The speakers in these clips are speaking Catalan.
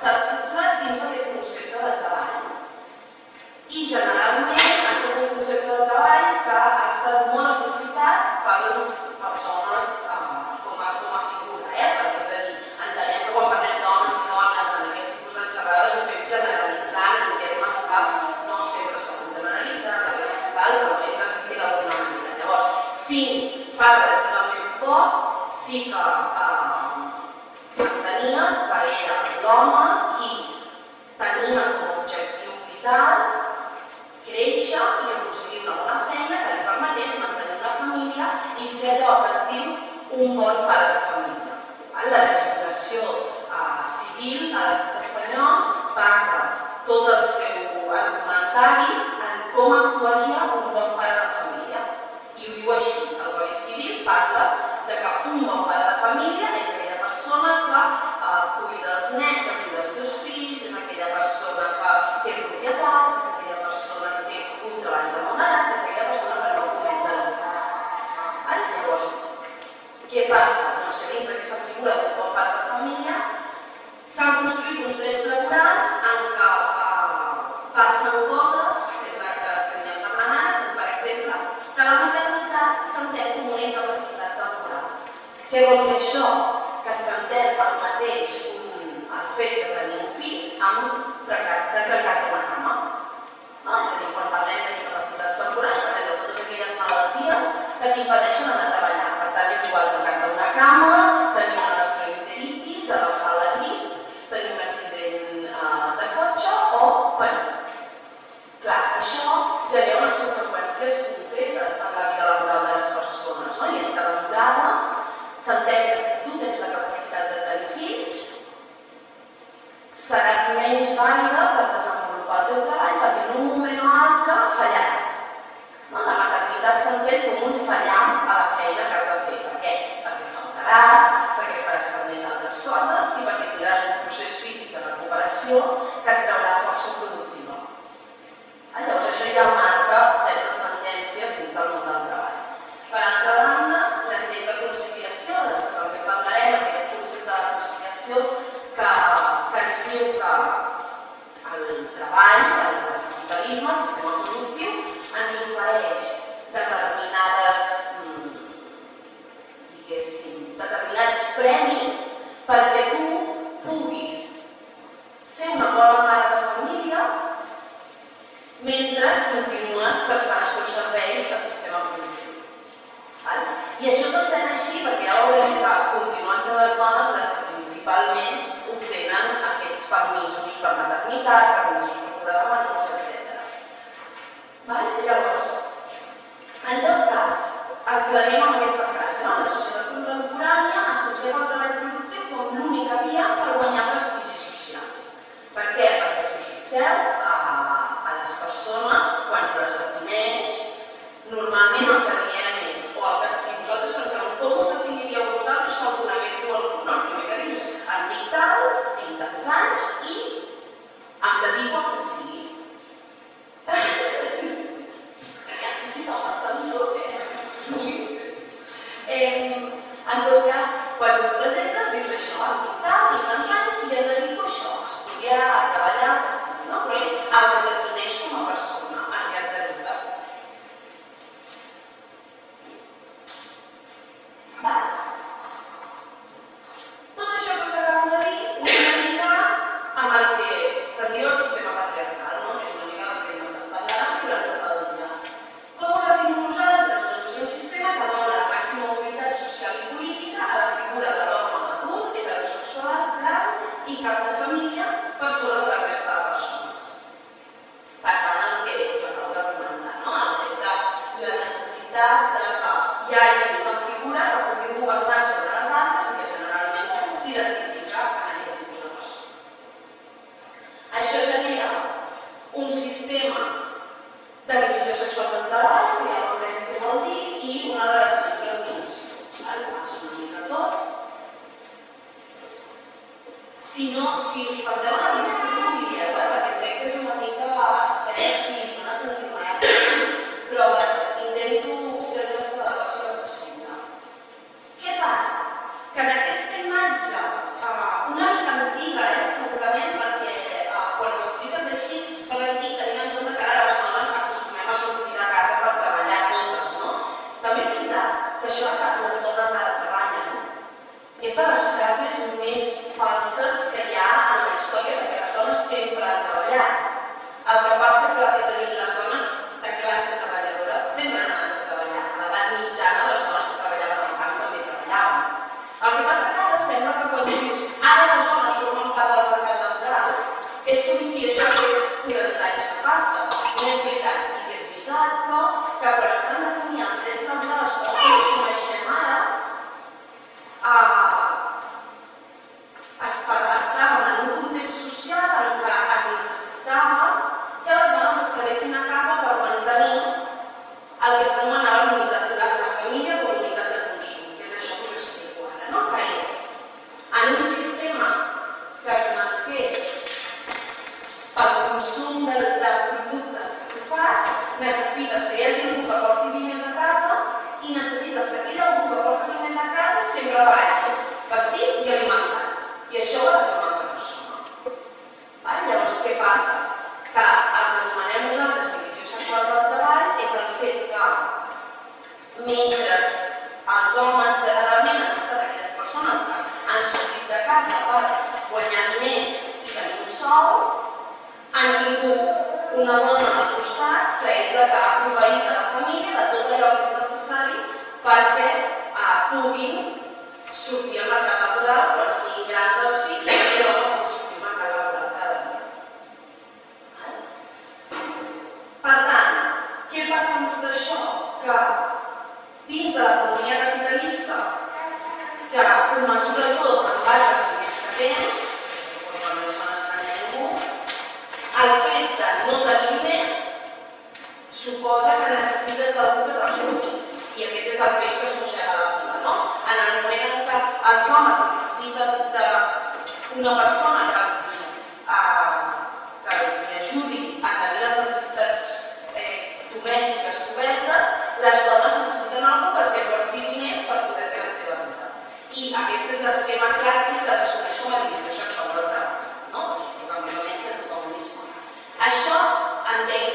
s'ha s'estructura dins d'aquest concepte de treball. I ja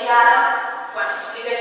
que ara, quan s'explica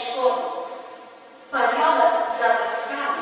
médico, panholas da cascada.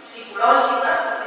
psicológicas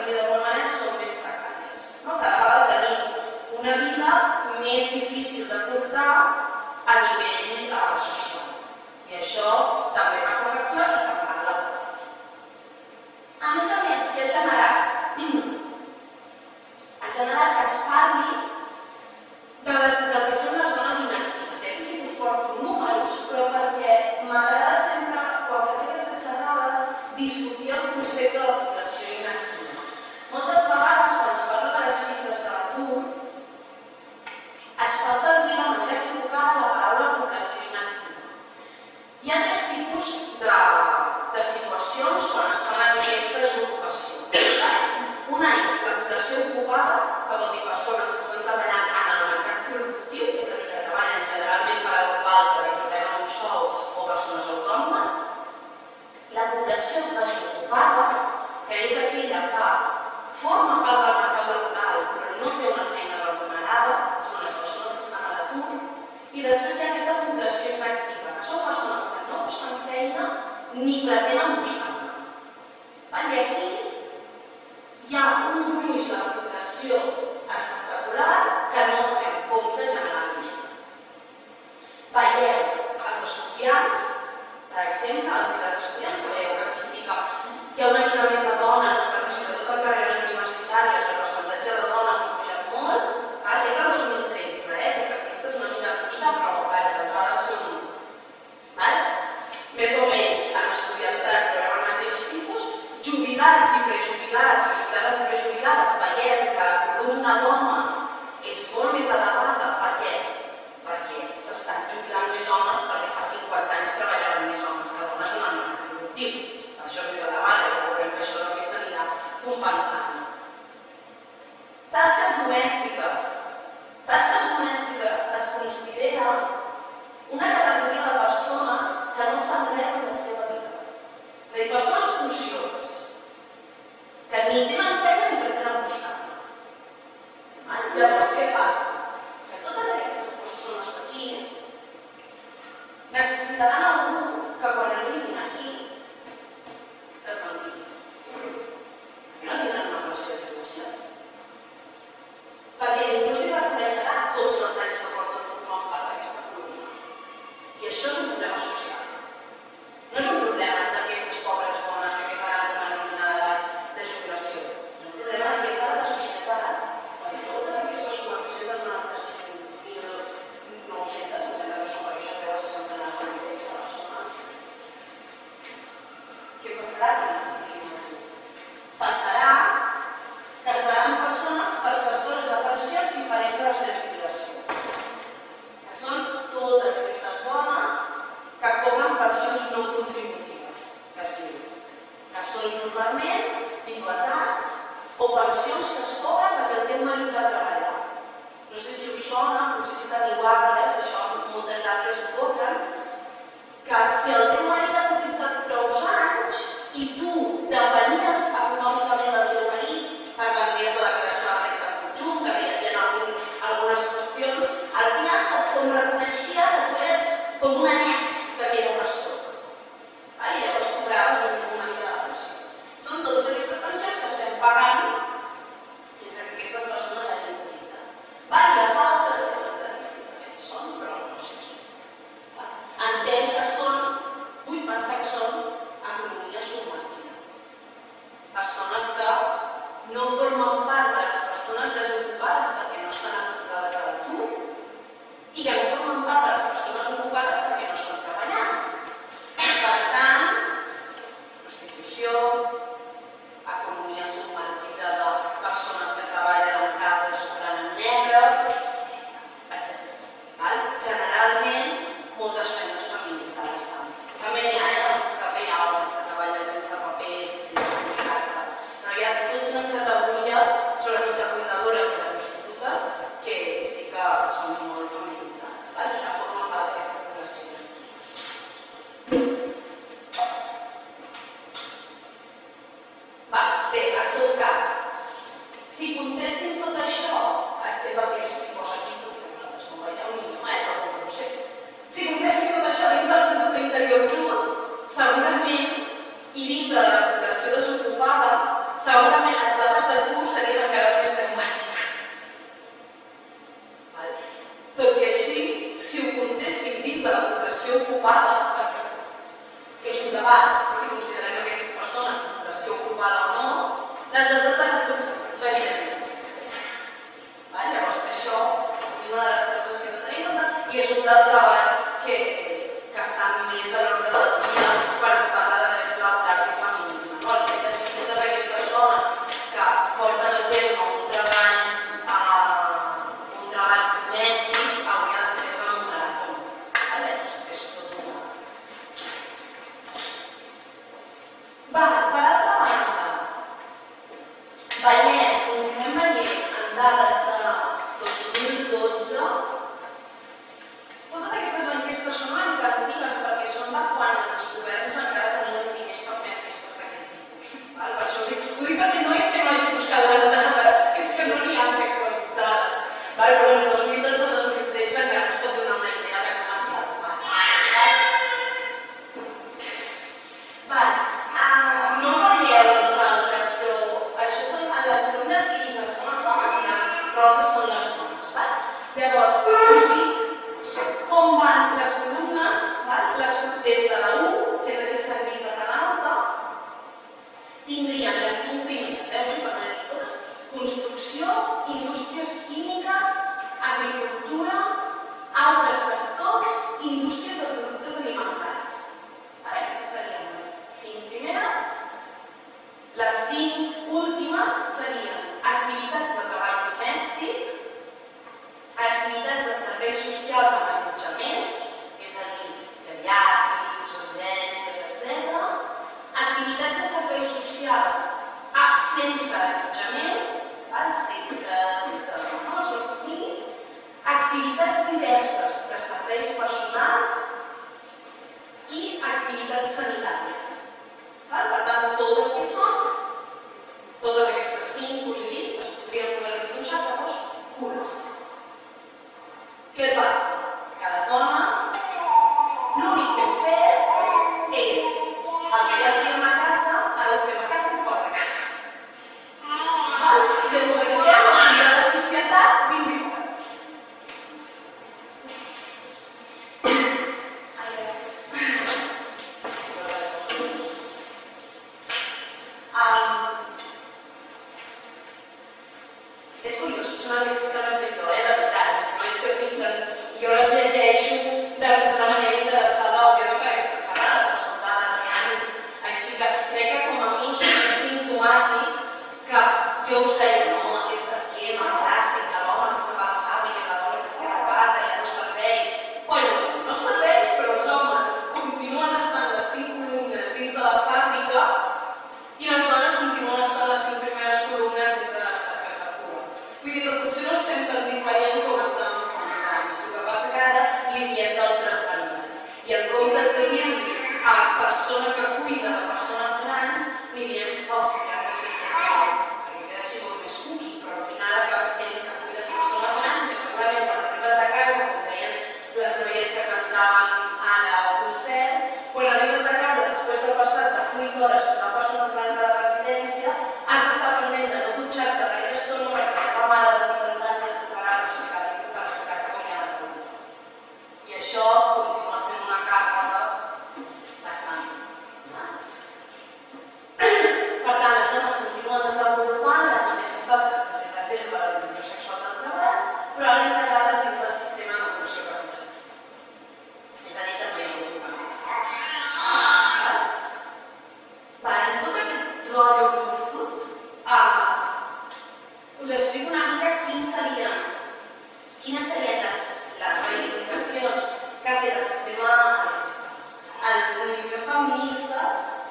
moviment feminista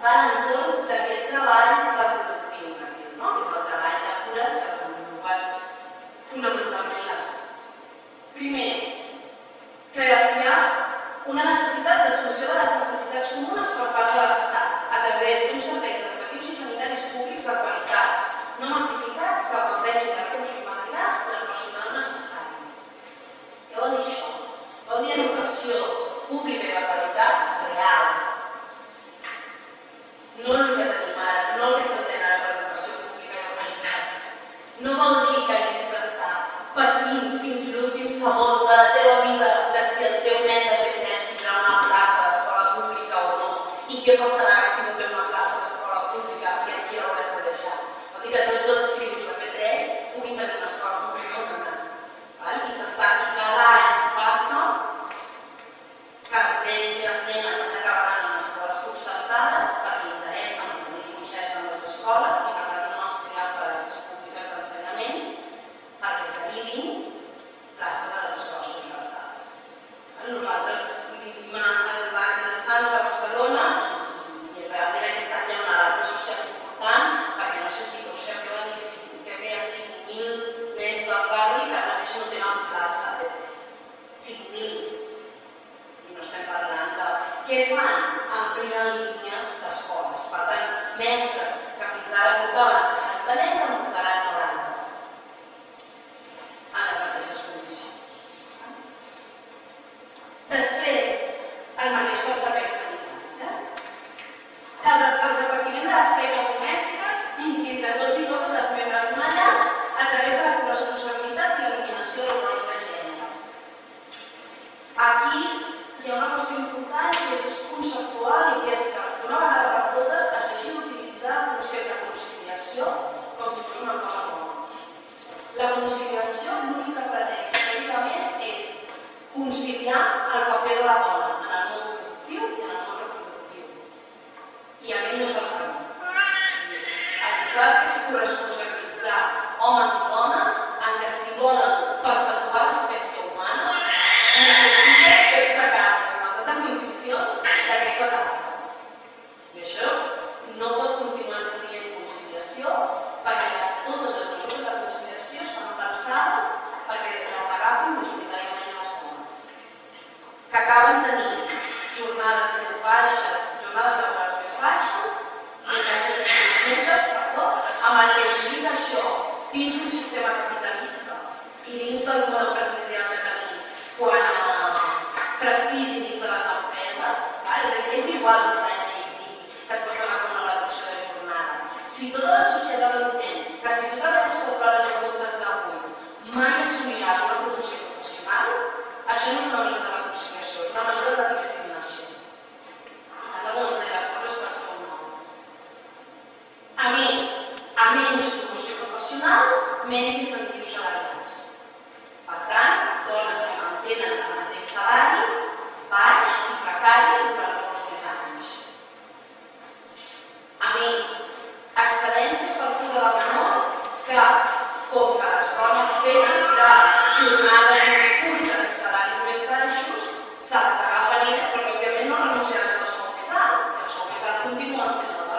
va a l'entorn d'aquest treball reproductiu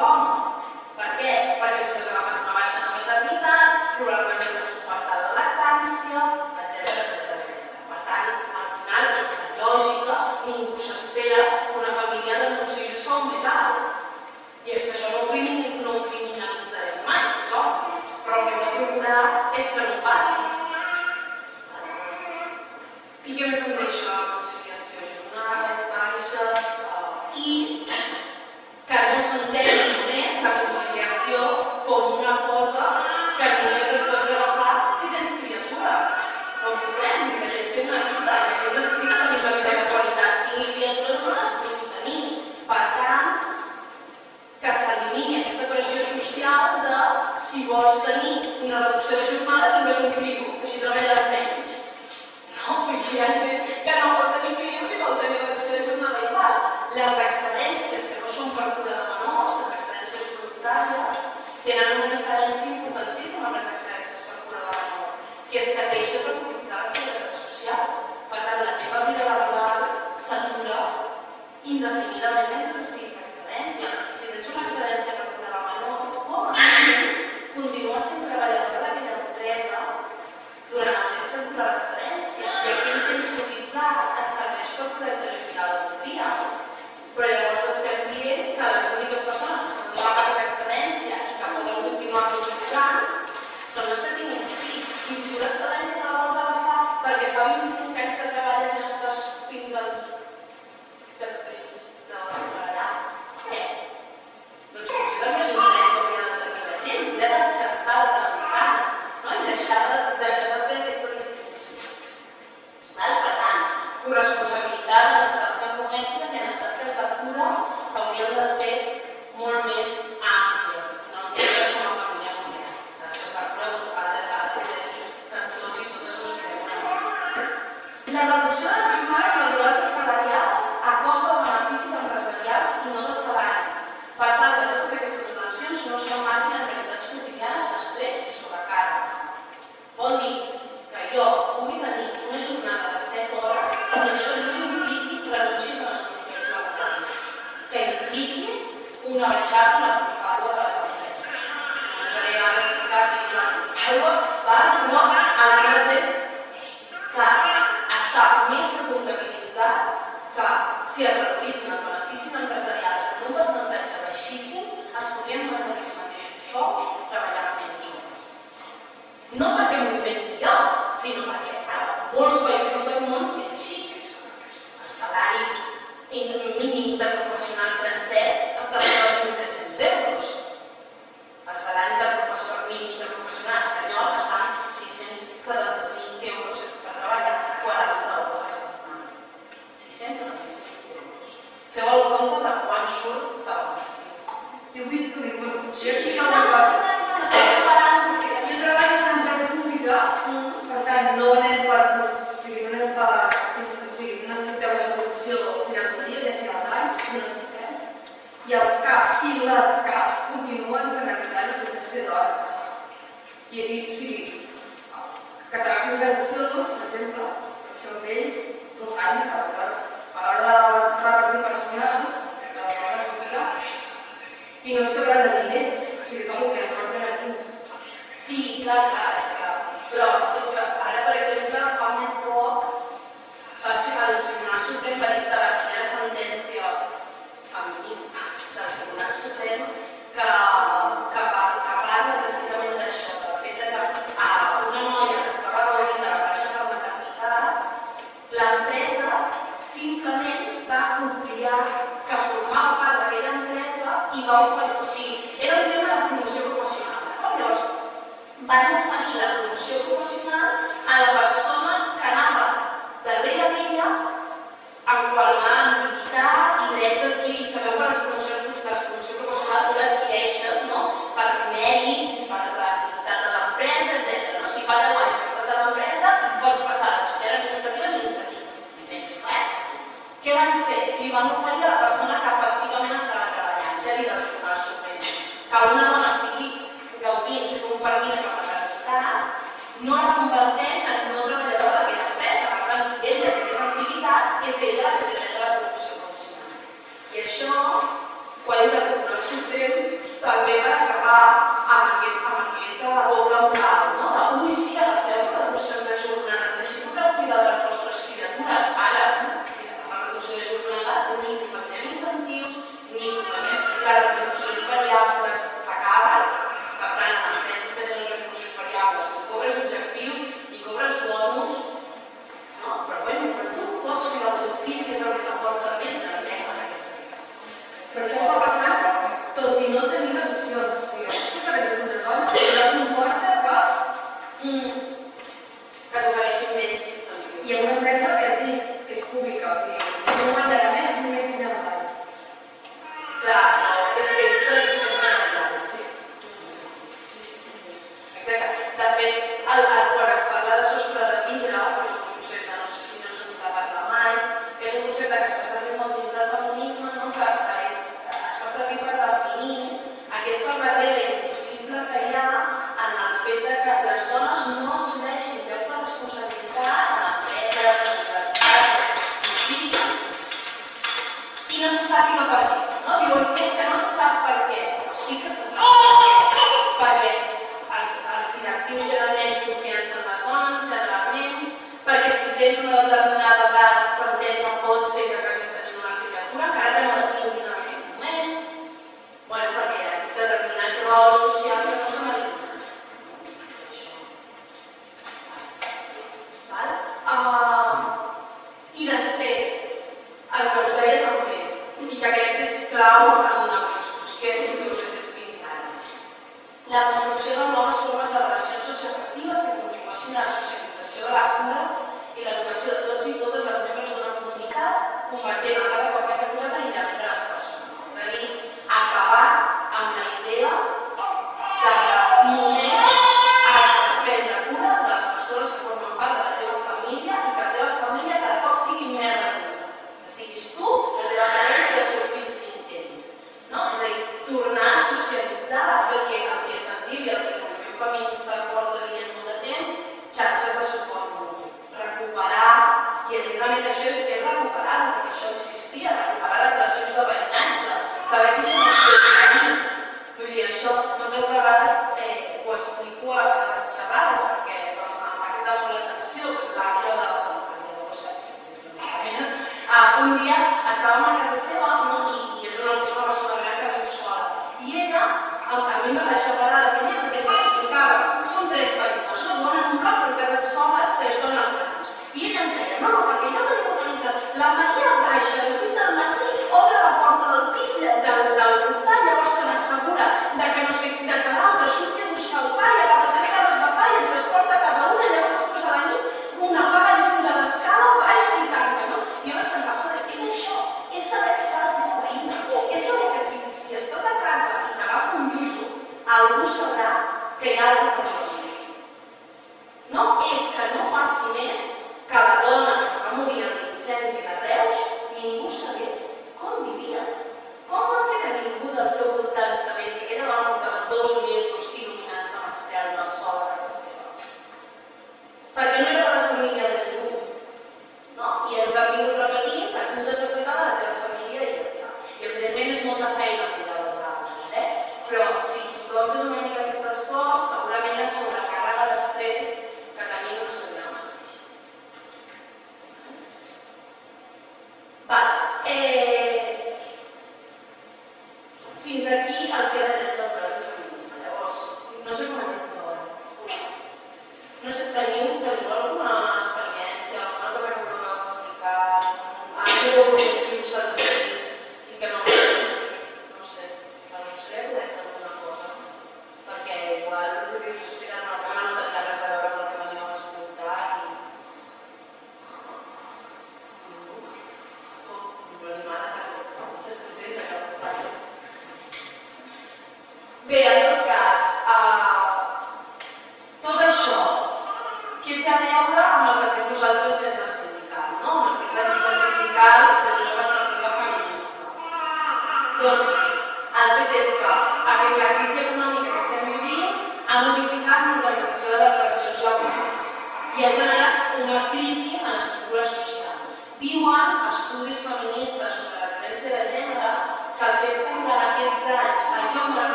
long responsabilidad that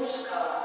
d'aquest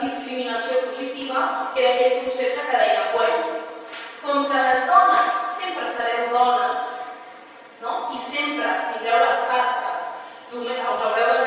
discriminació positiva que era aquell concepte que deia, bueno, com que les dones sempre sereu dones no? i sempre tindreu les tasques, us haureu de